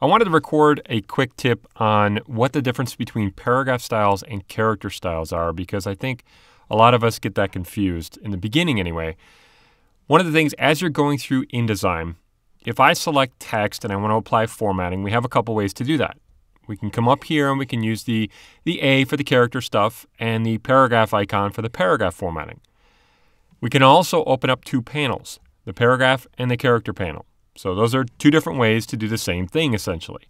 I wanted to record a quick tip on what the difference between paragraph styles and character styles are because I think a lot of us get that confused in the beginning anyway. One of the things as you're going through InDesign, if I select text and I want to apply formatting, we have a couple ways to do that. We can come up here and we can use the, the A for the character stuff and the paragraph icon for the paragraph formatting. We can also open up two panels, the paragraph and the character panel. So those are two different ways to do the same thing essentially.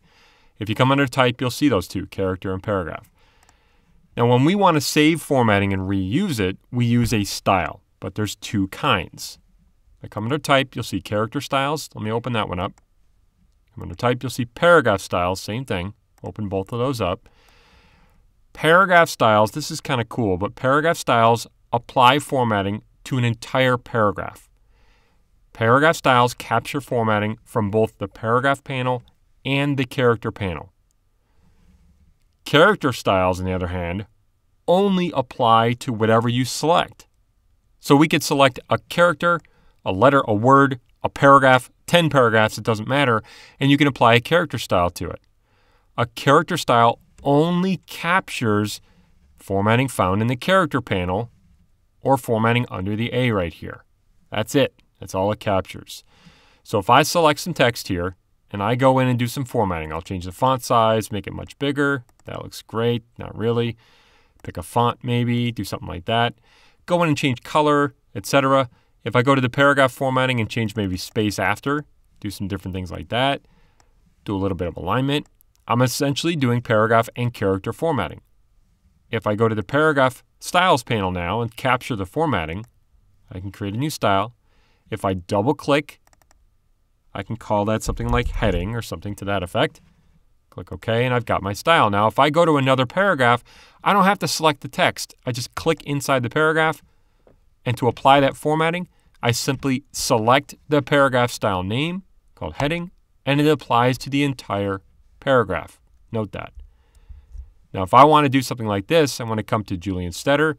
If you come under type, you'll see those two, character and paragraph. Now when we want to save formatting and reuse it, we use a style, but there's two kinds. I come under type, you'll see character styles. Let me open that one up. Come under type, you'll see paragraph styles, same thing. Open both of those up. Paragraph styles, this is kind of cool, but paragraph styles apply formatting to an entire paragraph. Paragraph styles capture formatting from both the paragraph panel and the character panel. Character styles, on the other hand, only apply to whatever you select. So we could select a character, a letter, a word, a paragraph, 10 paragraphs, it doesn't matter, and you can apply a character style to it a character style only captures formatting found in the character panel or formatting under the A right here. That's it. That's all it captures. So if I select some text here and I go in and do some formatting, I'll change the font size, make it much bigger. That looks great. Not really. Pick a font maybe, do something like that. Go in and change color, etc. If I go to the paragraph formatting and change maybe space after, do some different things like that. Do a little bit of alignment. I'm essentially doing paragraph and character formatting. If I go to the paragraph styles panel now and capture the formatting, I can create a new style. If I double click, I can call that something like heading or something to that effect. Click OK, and I've got my style. Now, if I go to another paragraph, I don't have to select the text. I just click inside the paragraph, and to apply that formatting, I simply select the paragraph style name called heading, and it applies to the entire paragraph. Note that. Now, if I want to do something like this, I want to come to Julian Stetter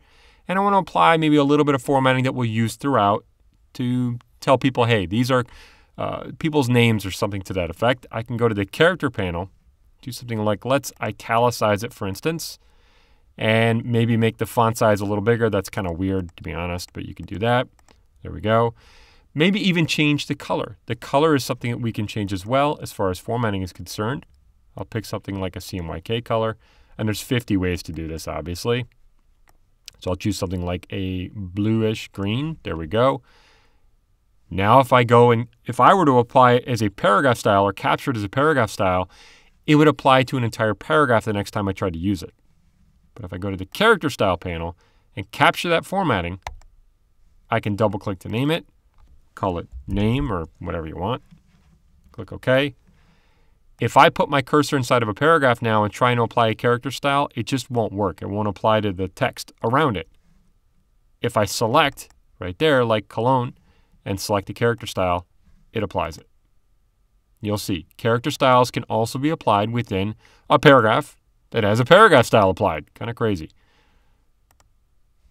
and I want to apply maybe a little bit of formatting that we'll use throughout to tell people, hey, these are uh, people's names or something to that effect. I can go to the character panel, do something like let's italicize it, for instance, and maybe make the font size a little bigger. That's kind of weird, to be honest, but you can do that. There we go. Maybe even change the color. The color is something that we can change as well as far as formatting is concerned. I'll pick something like a CMYK color. And there's 50 ways to do this, obviously. So I'll choose something like a bluish green. There we go. Now if I go and if I were to apply it as a paragraph style or capture it as a paragraph style, it would apply to an entire paragraph the next time I tried to use it. But if I go to the character style panel and capture that formatting, I can double click to name it, call it name or whatever you want. Click OK. If I put my cursor inside of a paragraph now and try and apply a character style, it just won't work. It won't apply to the text around it. If I select right there, like Cologne, and select a character style, it applies it. You'll see character styles can also be applied within a paragraph that has a paragraph style applied. Kind of crazy.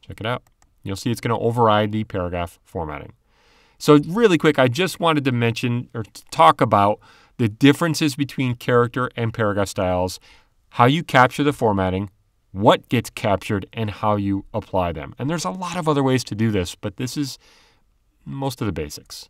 Check it out. You'll see it's going to override the paragraph formatting. So really quick, I just wanted to mention or to talk about the differences between character and paragraph styles, how you capture the formatting, what gets captured, and how you apply them. And there's a lot of other ways to do this, but this is most of the basics.